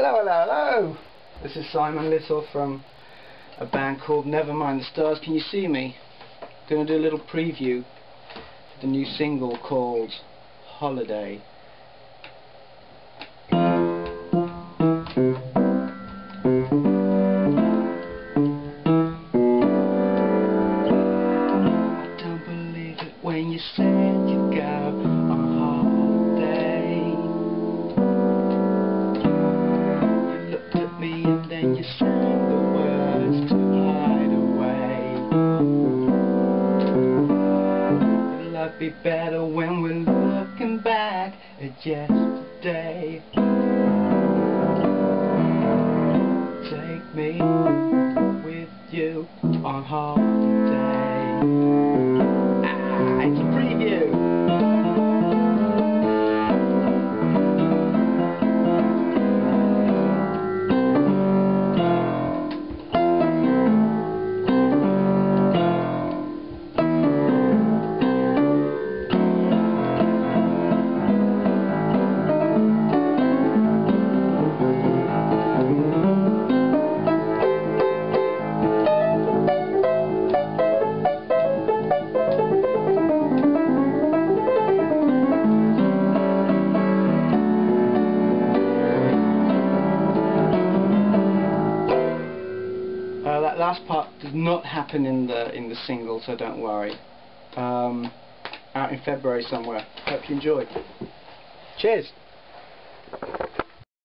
Hello, hello, hello! This is Simon Little from a band called Nevermind the Stars. Can you see me? going to do a little preview for the new single called Holiday. I don't believe it when you said and you sang the words to hide away. Will be better when we're looking back at yesterday? Take me with you on holiday. Last part does not happen in the in the single, so don't worry. Um, out in February somewhere. Hope you enjoy. Cheers.